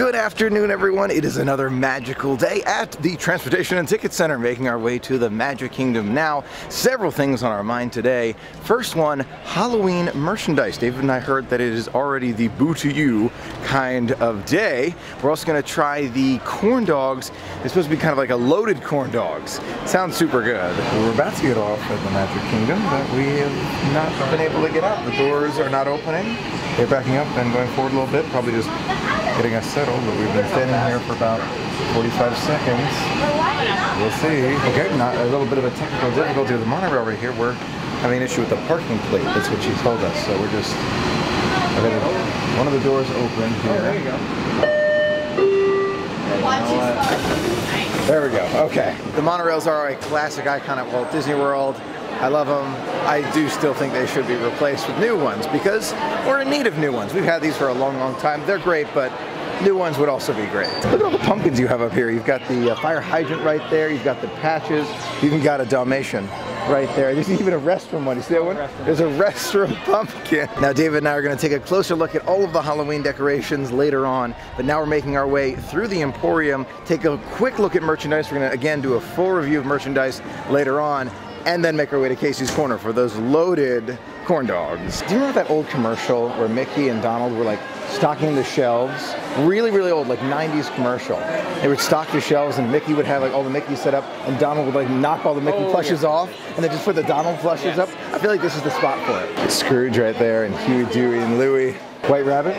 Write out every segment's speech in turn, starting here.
Good afternoon, everyone. It is another magical day at the Transportation and Ticket Center, making our way to the Magic Kingdom now. Several things on our mind today. First one, Halloween merchandise. David and I heard that it is already the boo to you kind of day. We're also going to try the corn dogs. It's supposed to be kind of like a loaded corn dogs. Sounds super good. We're about to get off at the Magic Kingdom, but we have not been able to get out. The doors are not opening. They're backing up and going forward a little bit, probably just getting us settled, but we've been standing here for about 45 seconds. We'll see. Okay, not a little bit of a technical difficulty with the monorail right here. We're having an issue with the parking plate. That's what she told us. So we're just, okay, one of the doors open here. Oh, there you go. There we go. Okay. The monorails are a classic icon at Walt Disney World. I love them. I do still think they should be replaced with new ones because we're in need of new ones. We've had these for a long, long time. They're great, but new ones would also be great. Look at all the pumpkins you have up here. You've got the uh, fire hydrant right there. You've got the patches. You even got a Dalmatian right there. There's even a restroom one. You see that one? There's a restroom pumpkin. Now David and I are going to take a closer look at all of the Halloween decorations later on, but now we're making our way through the Emporium, take a quick look at merchandise. We're going to again do a full review of merchandise later on, and then make our way to Casey's Corner for those loaded corn dogs. Do you remember that old commercial where Mickey and Donald were like stocking the shelves? Really, really old, like 90s commercial. They would stock the shelves and Mickey would have like all the Mickey set up and Donald would like knock all the Mickey Oh, plushes yeah. off and then just put the Donald plushes Yes. up. I feel like this is the spot for it. Scrooge right there and Huey, Dewey, and Louie. White Rabbit?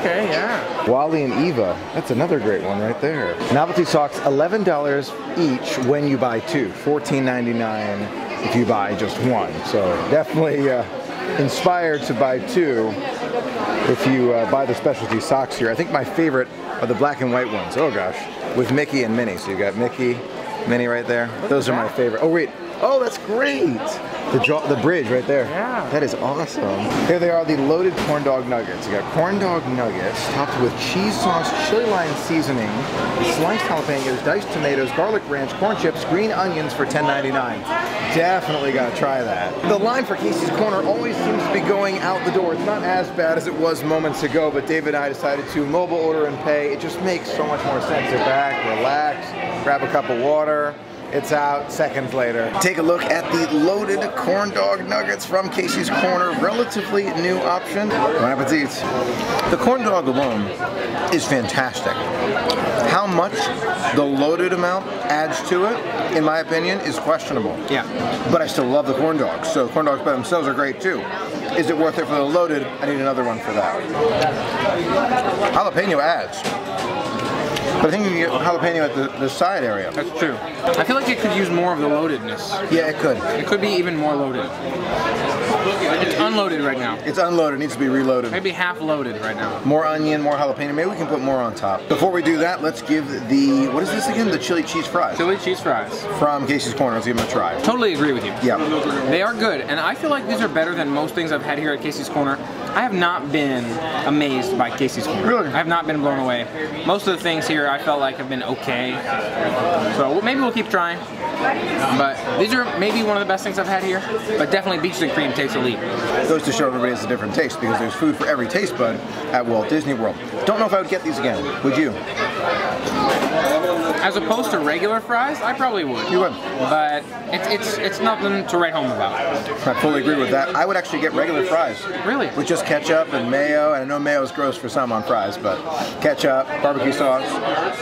Okay, yeah. WALL-E and Eva. That's another great one right there. Novelty socks, $11 each when you buy two. $14.99 if you buy just one. So definitely uh, inspired to buy two if you uh, buy the specialty socks here. I think my favorite are the black and white ones. Oh gosh, with Mickey and Minnie. So you got Mickey, Minnie right there. Those are my favorite. Oh wait, oh that's great. The draw, the bridge right there. Yeah. That is awesome. Here they are, the loaded corn dog nuggets. You got corn dog nuggets topped with cheese sauce, chili lime seasoning, sliced jalapenos, diced tomatoes, garlic ranch, corn chips, green onions for $10.99. Definitely gotta try that. The line for Casey's Corner always seems to be going out the door. It's not as bad as it was moments ago, but David and I decided to mobile order and pay. It just makes so much more sense. Sit back, relax, grab a cup of water. It's out seconds later. Take a look at the loaded corn dog nuggets from Casey's Corner. Relatively new option. Bon appetit. The corn dog alone is fantastic. How much the loaded amount adds to it, in my opinion, is questionable. Yeah. But I still love the corn dogs. So corn dogs by themselves are great too. Is it worth it for the loaded? I need another one for that. Jalapeno adds. But I think you can get jalapeno at the, the side area. That's true. I feel like it could use more of the loadedness. Yeah, it could. It could be even more loaded. It's unloaded right now. It's unloaded, needs to be reloaded. Maybe half loaded right now. More onion, more jalapeno. Maybe we can put more on top. Before we do that, let's give the, what is this again? The chili cheese fries. Chili cheese fries. From Casey's Corner. Let's give them a try. Totally agree with you. Yeah. They are good, and I feel like these are better than most things I've had here at Casey's Corner. I have not been amazed by Casey's Corner. Really? I have not been blown away. Most of the things here I felt like have been okay. So maybe we'll keep trying. But these are maybe one of the best things I've had here. But definitely Beaches and Cream takes a lead. Goes to show everybody has a different taste because there's food for every taste bud at Walt Disney World. Don't know if I would get these again. Would you? As opposed to regular fries, I probably would. You would. But it's it's it's nothing to write home about. I fully agree with that. I would actually get regular fries. Really? With just ketchup and mayo. And I know mayo is gross for some on fries, but ketchup, barbecue sauce.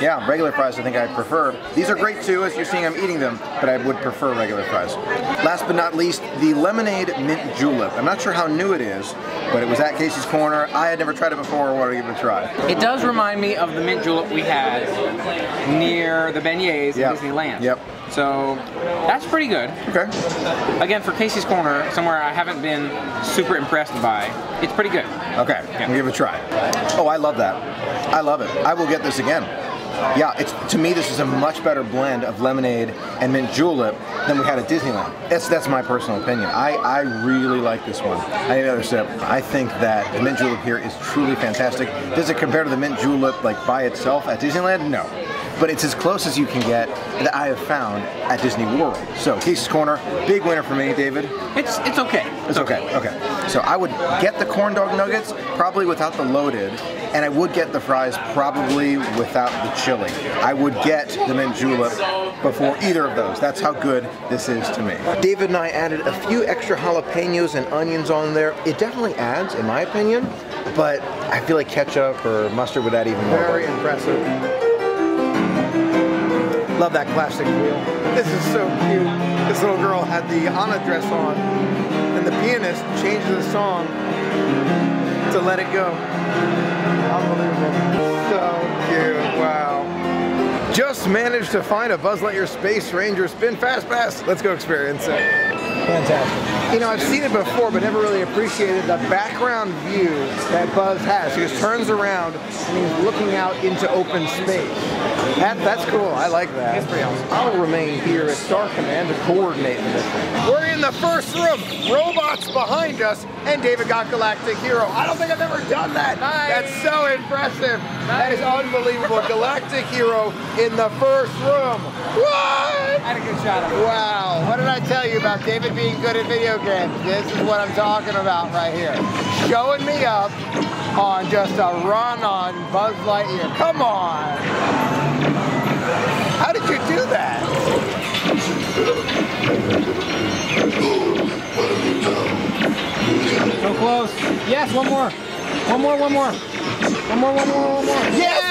Yeah, regular fries I think I prefer. These are great too, as you're seeing I'm eating them, but I would prefer regular fries. Last but not least, the lemonade mint julep. I'm not sure how new it is, but it was at Casey's Corner. I had never tried it before. I wanted to give it a try. It does remind me of the mint julep we had near the beignets Yep. in Disneyland. Yep. So that's pretty good. Okay. Again, for Casey's Corner, somewhere I haven't been super impressed by, it's pretty good. Okay, we'll give it a try. Oh, I love that. I love it. I will get this again. Yeah, it's to me this is a much better blend of lemonade and mint julep than we had at Disneyland. That's that's my personal opinion. I, I really like this one. I need another sip. I think that the mint julep here is truly fantastic. Does it compare to the mint julep like by itself at Disneyland? No. But it's as close as you can get that I have found at Disney World. So Casey's Corner, big winner for me, David. It's it's okay. It's okay. Okay. So I would get the corn dog nuggets, probably without the loaded, and I would get the fries probably without the chili. I would get the mint julep before either of those. That's how good this is to me. David and I added a few extra jalapenos and onions on there. It definitely adds, in my opinion, but I feel like ketchup or mustard would add even more. Very impressive. Love that plastic wheel. This is so cute. This little girl had the Anna dress on, and the pianist changes the song to Let It Go. Unbelievable. So cute. Wow. Just managed to find a Buzz Lightyear Space Ranger Spin Fast Pass. Let's go experience it. Fantastic. You know, I've seen it before, but never really appreciated the background view that Buzz has. He just turns around and he's looking out into open space. That, that's cool. I like that. That's pretty awesome. I'll remain here at Star Command to coordinate mission. We're in the first room. Robots behind us, and David got Galactic Hero. I don't think I've ever done that. Nice. That's so impressive. Nice. That is unbelievable. Galactic Hero in the first room. What? I had a good shot of it. Wow. What did I tell you about David being good at video games? This is what I'm talking about right here. Showing me up on just a run on Buzz Lightyear. Come on. So close. Yes, one more. One more, one more. One more, one more, one more. Yes!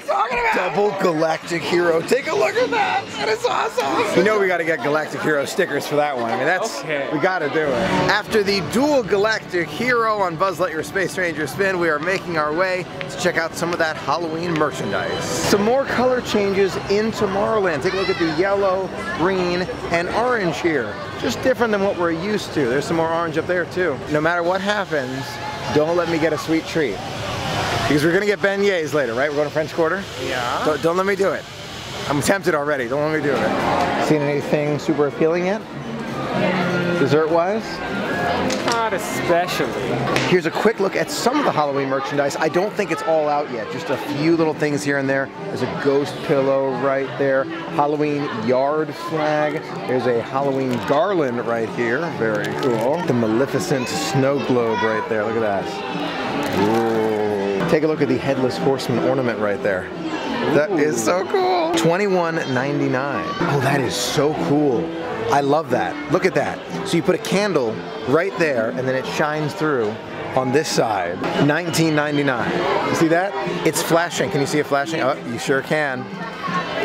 Yes, that's what I'm talking about. Double Galactic Hero. Take a look at that. That is awesome. You know we got to get Galactic Hero stickers for that one. I mean, that's Okay. we got to do it. After the dual Galactic Hero on Buzz Lightyear Space Ranger spin, we are making our way to check out some of that Halloween merchandise. Some more color changes in Tomorrowland. Take a look at the yellow, green, and orange here. Just different than what we're used to. There's some more orange up there too. No matter what happens, don't let me get a sweet treat. Because we're gonna get beignets later, right? We're going to French Quarter? Yeah. Don't, don't let me do it. I'm tempted already. Don't let me do it. Seen anything super appealing yet? Dessert-wise? Not especially. Here's a quick look at some of the Halloween merchandise. I don't think it's all out yet. Just a few little things here and there. There's a ghost pillow right there. Halloween yard flag. There's a Halloween garland right here. Very cool. The Maleficent snow globe right there. Look at that. Ooh. Take a look at the headless horseman ornament right there. That is so cool. $21.99. Oh, that is so cool. I love that. Look at that. So you put a candle right there and then it shines through on this side. $19.99. You see that? It's flashing. Can you see it flashing? Oh, you sure can.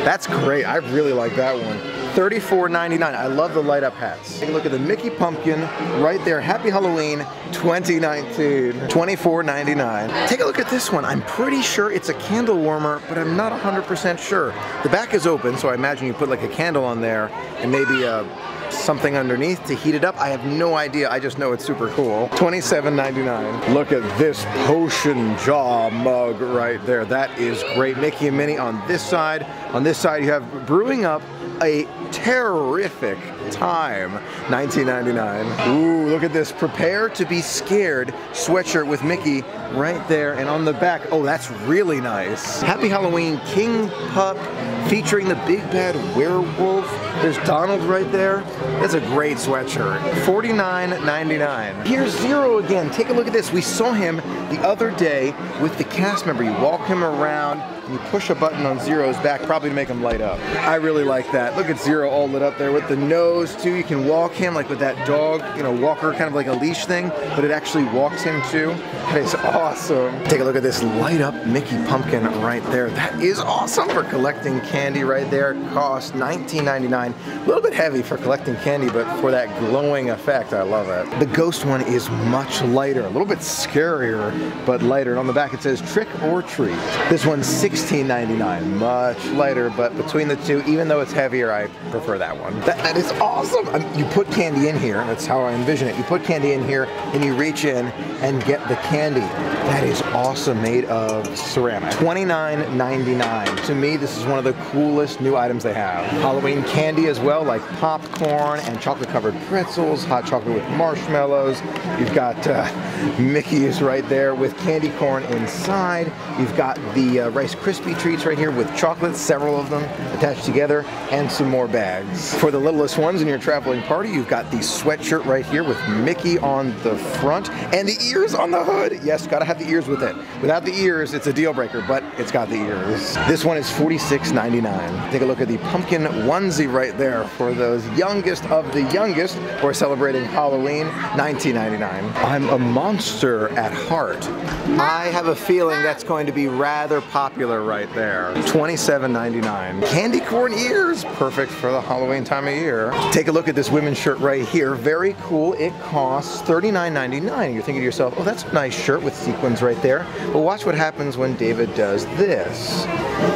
That's great. I really like that one. $34.99. I love the light up hats. Take a look at the Mickey Pumpkin right there. Happy Halloween 2019. $24.99. Take a look at this one. I'm pretty sure it's a candle warmer, but I'm not 100% sure. The back is open, so I imagine you put like a candle on there and maybe a something underneath to heat it up. I have no idea. I just know it's super cool. $27.99. Look at this potion jaw mug right there. That is great. Mickey and Minnie on this side. On this side, you have brewing up a terrific time. 19.99. Ooh, look at this. Prepare to be scared sweatshirt with Mickey right there. And on the back, oh, that's really nice. Happy Halloween King Pup featuring the big bad werewolf. There's Donald right there. That's a great sweatshirt. $49.99. Here's Zero again. Take a look at this. We saw him the other day with the cast member. You walk him around and you push a button on Zero's back, probably to make him light up. I really like that. Look at Zero all lit up there with the nose too. You can walk him like with that dog, you know, walker kind of like a leash thing, but it actually walks him too. That is awesome. Take a look at this light up Mickey pumpkin right there. That is awesome for collecting candy right there. Cost $19.99. A little bit heavy for collecting candy, but for that glowing effect, I love it. The ghost one is much lighter, a little bit scarier, but lighter. And on the back it says trick or treat. This one's $16.99, much lighter, but between the two, even though it's heavier, I prefer that one. That, that is awesome. Um, you put candy in here, that's how I envision it. You put candy in here and you reach in and get the candy. That is awesome, made of ceramic. $29.99. To me, this is one of the coolest new items they have. Halloween candy as well, like popcorn and chocolate covered pretzels, hot chocolate with marshmallows. You've got uh, Mickey's right there with candy corn inside. You've got the uh, Rice Krispie treats right here with chocolate, several of them attached together, and some more bags. For the littlest ones in your traveling party, you've got the sweatshirt right here with Mickey on the front and the ears on the hood. Yes, gotta have the ears with it. Without the ears, it's a deal breaker, but it's got the ears. This one is $46.99. Take a look at the pumpkin onesie right there for those youngest of the youngest who are celebrating Halloween, $19.99. I'm a monster at heart. I have a feeling that's going to be rather popular right there. $27.99. Candy corn ears, perfect for the Halloween time of year. Take a look at this women's shirt right here. Very cool. It costs $39.99. You're thinking to yourself, oh, that's a nice shirt with sequins right there. But watch what happens when David does this.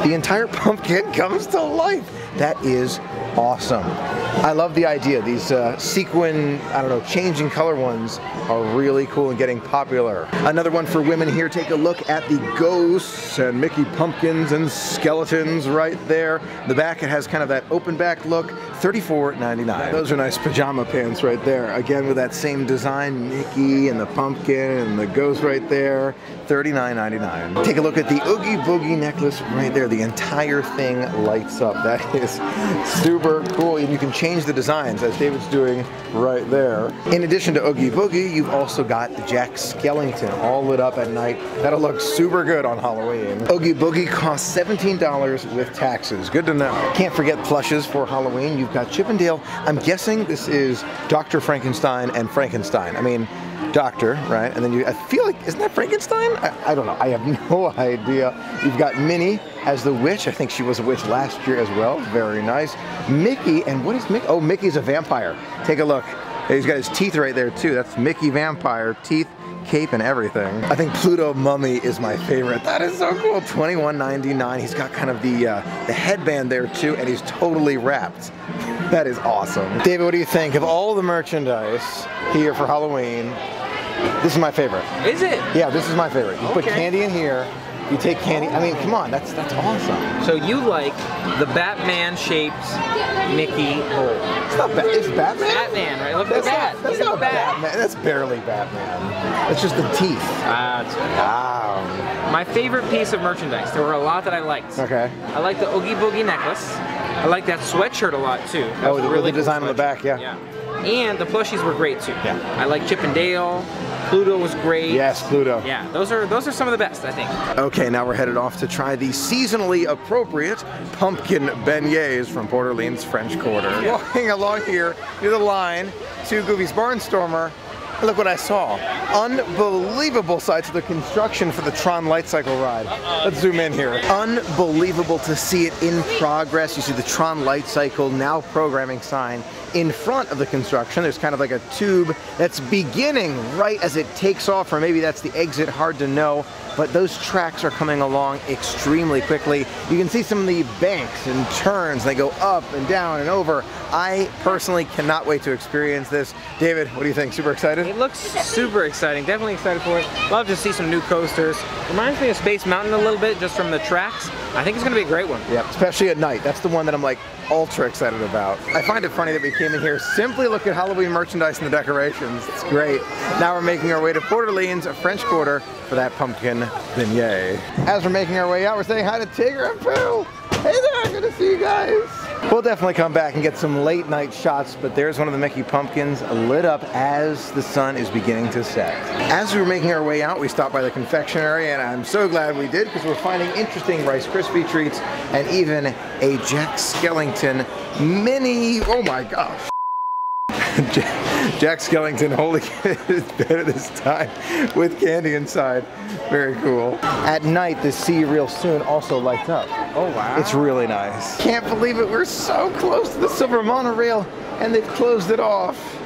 The entire pumpkin comes to life. That is awesome. I love the idea. These uh, sequin, I don't know, changing color ones are really cool and getting popular. Another one for women here. Take a look at the ghosts and Mickey pumpkins and skeletons right there. The back, it has kind of that open back look. $34.99. Those are nice pajama pants right there. Again, with that same design, Mickey and the pumpkin and the ghost right there. $39.99. Take a look at the Oogie Boogie necklace right there. The entire thing lights up. That is super cool. And you can change the designs as David's doing right there. In addition to Oogie Boogie, you've also got Jack Skellington all lit up at night. That'll look super good on Halloween. Oogie Boogie costs $17 with taxes. Good to know. Can't forget plushes for Halloween. You've got Chip 'n' Dale. I'm guessing this is Dr. Frankenstein and Frankenstein. I mean, Doctor, right? And then you, I feel like, isn't that Frankenstein? I, I, don't know. I have no idea. You've got Minnie as the witch. I think she was a witch last year as well. Very nice. Mickey, and what is Mickey? Oh, Mickey's a vampire. Take a look. He's got his teeth right there too. That's Mickey Vampire. Teeth, cape, and everything. I think Pluto Mummy is my favorite. That is so cool. $21.99. He's got kind of the, uh, the headband there too, and he's totally wrapped. That is awesome. David, what do you think of all the merchandise here for Halloween? This is my favorite. Is it? Yeah, this is my favorite. You okay. put candy in here, you take candy. I mean, come on, that's that's awesome. So you like the Batman-shaped Mickey bowl? It's not Bat. It's Batman. Batman, right? Look at that. Not, that's not Batman. That's barely Batman. It's just the teeth. Ah, wow. My favorite piece of merchandise. There were a lot that I liked. Okay. I like the Oogie Boogie necklace. I like that sweatshirt a lot too. That oh, the, really the design on the back, yeah. Yeah. And the plushies were great too. Yeah. I like Chip and Dale. Pluto was great. Yes, Pluto. Yeah, those are those are some of the best, I think. Okay, now we're headed off to try the seasonally appropriate pumpkin beignets from Port Orleans French Quarter. Walking along here near the line to Goofy's Barnstormer, Look what I saw. Unbelievable sights of the construction for the Tron Lightcycle ride. Let's zoom in here. Unbelievable to see it in progress. You see the Tron Lightcycle now programming sign in front of the construction. There's kind of like a tube that's beginning right as it takes off, or maybe that's the exit, hard to know but those tracks are coming along extremely quickly. You can see some of the banks and turns, they go up and down and over. I personally cannot wait to experience this. David, what do you think? Super excited? It looks super exciting. Definitely excited for it. Love to see some new coasters. Reminds me of Space Mountain a little bit, just from the tracks. I think it's going to be a great one. Yep, especially at night. That's the one that I'm like ultra excited about. I find it funny that we came in here simply look at Halloween merchandise and the decorations. It's great. Now we're making our way to Port Orleans, a French Quarter, for that pumpkin beignet. As we're making our way out, we're saying hi to Tigger and Pooh. Hey there, good to see you guys. We'll definitely come back and get some late night shots, but there's one of the Mickey pumpkins lit up as the sun is beginning to set. As we were making our way out, we stopped by the confectionery, and I'm so glad we did because we're finding interesting Rice Krispie treats and even a Jack Skellington mini, oh my gosh. Jack Skellington holding his at this time with candy inside. Very cool. At night, the see real soon also lights up. Oh, wow. It's really nice. Can't believe it. We're so close to the silver monorail and they've closed it off.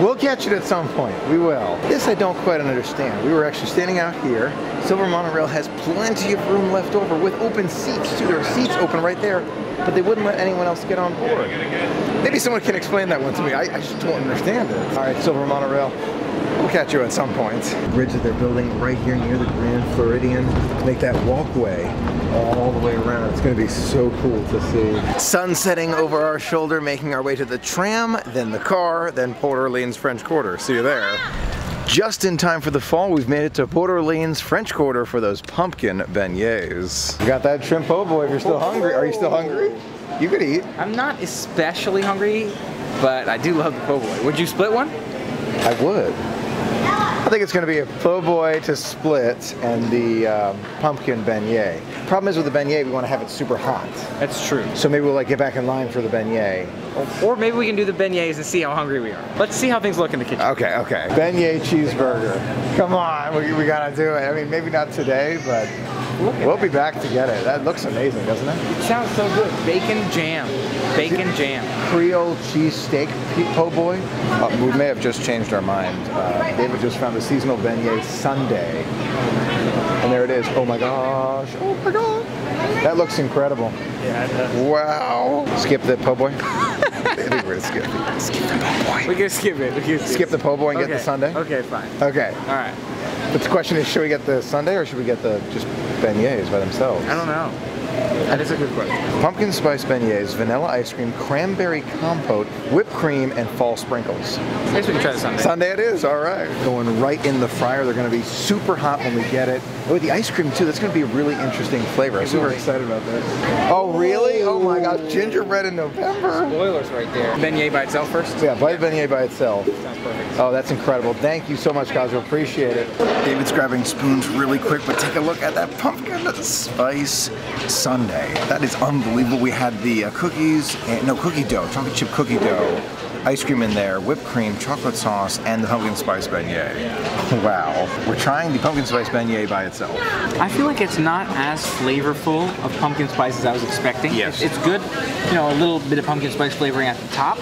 We'll catch it at some point. We will. This I don't quite understand. We were actually standing out here. Silver Monorail has plenty of room left over with open seats too. There are seats open right there, but they wouldn't let anyone else get on board. Maybe someone can explain that one to me. I, I just don't understand it. All right, Silver Monorail. We'll catch you at some point. Bridge that they're building right here near the Grand Floridian make that walkway all the way around. It's gonna be so cool to see. Sun setting over our shoulder, making our way to the tram, then the car, then Port Orleans French Quarter. See you there. Just in time for the fall, we've made it to Port Orleans French Quarter for those pumpkin beignets. You got that shrimp po' boy if you're still hungry. Are you still hungry? You could eat. I'm not especially hungry, but I do love the po' boy. Would you split one? I would. I think it's going to be a po' boy to split and the um, pumpkin beignet. Problem is with the beignet, we want to have it super hot. That's true. So maybe we'll like get back in line for the beignet. Or maybe we can do the beignets and see how hungry we are. Let's see how things look in the kitchen. Okay, okay. Beignet cheeseburger. Come on, we, we got to do it. I mean, maybe not today, but we'll be back to get it. That looks amazing, doesn't it? It sounds so good. Bacon jam. Bacon jam. Creole cheese steak po' boy. Uh, we may have just changed our mind. Uh, David just found the seasonal beignet sundae. And there it is. Oh my gosh. Oh my god. That looks incredible. Yeah, it does. Wow. Skip the po' boy. I think we're gonna skip. Skip the po' boy. We can skip it. We can Skip the po' boy and okay. get the sundae? Okay, fine. Okay. All right. But the question is, should we get the sundae or should we get the just beignets by themselves? I don't know. That is a good question. Pumpkin spice beignets, vanilla ice cream, cranberry compote, whipped cream, and fall sprinkles. I guess we can try the sundae. Sundae it is, all right. Going right in the fryer. They're going to be super hot when we get it. Oh, the ice cream too, that's going to be a really interesting flavor. I'm super excited about that. Oh, really? Oh my gosh, gingerbread in November. Spoilers right there. Beignet by itself first? Yeah, bite beignet by itself. Sounds perfect. Oh, that's incredible. Thank you so much, Kazu. Appreciate it. David's grabbing spoons really quick, but take a look at that pumpkin spice sundae. That is unbelievable. We had the uh, cookies, and, no, cookie dough, chocolate chip cookie dough, ice cream in there, whipped cream, chocolate sauce, and the pumpkin spice beignet. Wow. We're trying the pumpkin spice beignet by itself. I feel like it's not as flavorful of pumpkin spice as I was expecting. Yes. It's good, you know, a little bit of pumpkin spice flavoring at the top.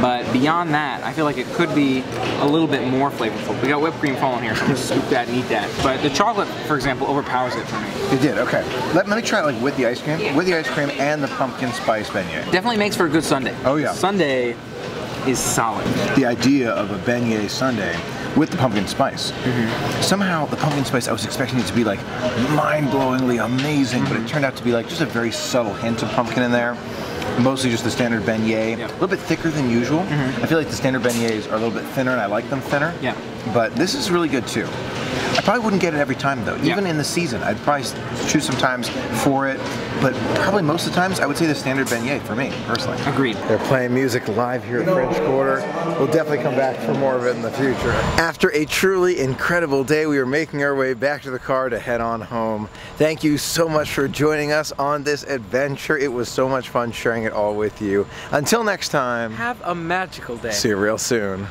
But beyond that, I feel like it could be a little bit more flavorful. We got whipped cream falling here, so I'm gonna scoop that and eat that. But the chocolate, for example, overpowers it for me. It did, okay. Let, let me try it like with the ice cream, with the ice cream and the pumpkin spice beignet. Definitely makes for a good sundae. Oh, yeah. Sundae is solid. the idea of a beignet sundae with the pumpkin spice. Mm-hmm. Somehow the pumpkin spice, I was expecting it to be like mind-blowingly amazing, but it turned out to be like just a very subtle hint of pumpkin in there. Mostly just the standard beignet, Yeah. a little bit thicker than usual. Mm-hmm. I feel like the standard beignets are a little bit thinner, and I like them thinner. Yeah. But this is really good too. I probably wouldn't get it every time though. Yeah. Even in the season, I'd probably s- choose sometimes for it, but probably most of the times I would say the standard beignet for me personally. Agreed. They're playing music live here at French Quarter. We'll definitely come back for more of it in the future. After a truly incredible day, we are making our way back to the car to head on home. Thank you so much for joining us on this adventure. It was so much fun sharing it all with you. Until next time, Have a magical day. see you real soon.